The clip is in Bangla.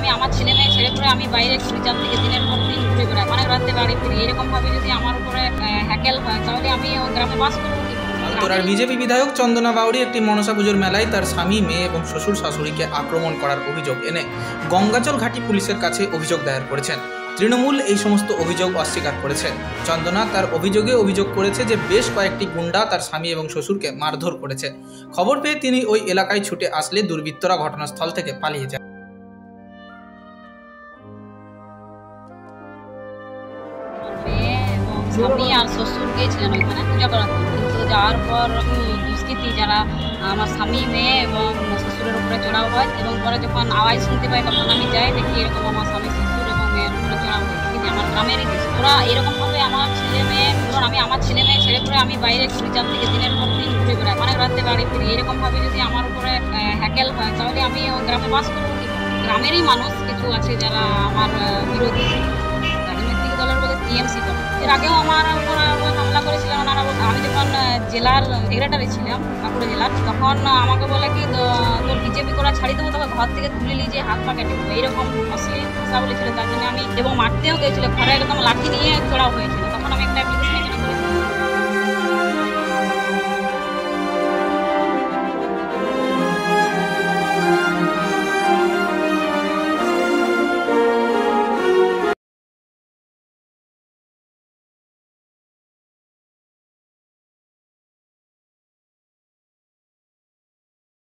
আমি আমার ছেলে মেয়ে ছেড়ে করে আমি বাইরে ঘুরে কুড়িচার থেকে দিনের পর দিন ঘুরে বেড়াই। অনেক রাতে বাড়ি ফিরি। এরকমভাবে যদি আমার উপরে হ্যাকেল হয়, তাহলে আমি গ্রামে বাস করব আলতোরার বিজেপি বিধায়ক চন্দনা বাউরি একটি মনসা পুজোর মেলায় তার স্বামী, মেয়ে এবং শ্বশুর শাশুড়িকে আক্রমণ করার অভিযোগ এনে গঙ্গাচল ঘাটি পুলিশের কাছে অভিযোগ দায়ের করেছেন। তৃণমূল এই সমস্ত অভিযোগ অস্বীকার করেছে। চন্দনা তার অভিযোগে অভিযোগ করেছে যে বেশ কয়েকটি গুন্ডা তার স্বামী এবং শ্বশুরকে মারধর করেছে। খবর পেয়ে তিনি ওই এলাকায় ছুটে আসলে দুর্বৃত্তরা ঘটনাস্থল থেকে পালিয়ে যায় স্বামী আর শ্বশুর গিয়েছিলেন ওইখানে পূজা করাতে কিন্তু যাওয়ার পর দুষ্কৃতি যারা আমার স্বামী মেয়ে এবং শ্বশুরের উপরে চড়াও হয়, এবং পরে যখন আওয়াজ শুনতে পাই তখন আমি যাই দেখি এরকম আমার স্বামী শ্বশুর এবং মেয়ের উপরে চড়াও হয়। কিন্তু আমার গ্রামেরই। ওরা এরকমভাবে আমার ছেলে মেয়ে, ধরুন আমি আমার ছেলে মেয়ে ছেড়ে করে আমি বাইরে কুড়িচার থেকে দিনের পর দিন ঘুরে বেড়াই। অনেক রাতে বাড়ি ফিরি। এরকমভাবে যদি আমার উপরে হ্যাকেল হয়, তাহলে আমি গ্রামে বাস করব গ্রামেরই মানুষ কিছু আছে যারা আমার বিরোধী। আগেও আমার হামলা করেছিলেন ওনারা আমি যখন জেলার সেক্রেটারি ছিলাম বাঁকুড়া জেলার, তখন আমাকে বলে কি তোর বিজেপি করা ছাড়ি দেবো, তোকে ঘর থেকে তুলে নিয়ে যে হাত পা কেটে এইরকম অশ্লীল ভাষা বলেছিল, তার জন্য আমি এবং মারতেও গিয়েছিল ঘরে একদম লাঠি নিয়ে চড়াও হয়েছিল।